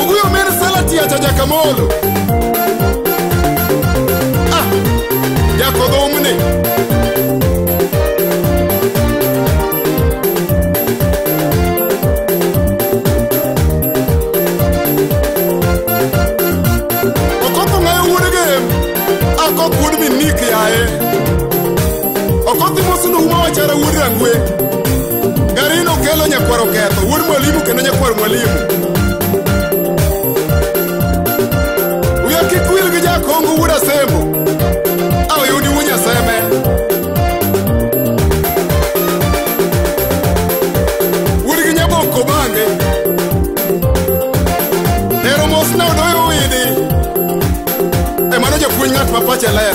Oguyo min salati acha jakamolo. Ah, jakodho umne. Okoko ng'ayo wuod gem, akok wuod minik yaye. Okothi mosunu uma wachara wuod rangwe. Garini okelo nyakwaro ketho, wuod mwalimu kendo nyakwar mwalimu. Wiya kik wil gi jakongo wuod asembo. A oyudi wuod nyasembe. Wuod gi nyaboko bange. Ero mos na odoyo widi. E mano japuonj ng'at ma pache ler.